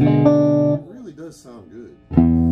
It really does sound good.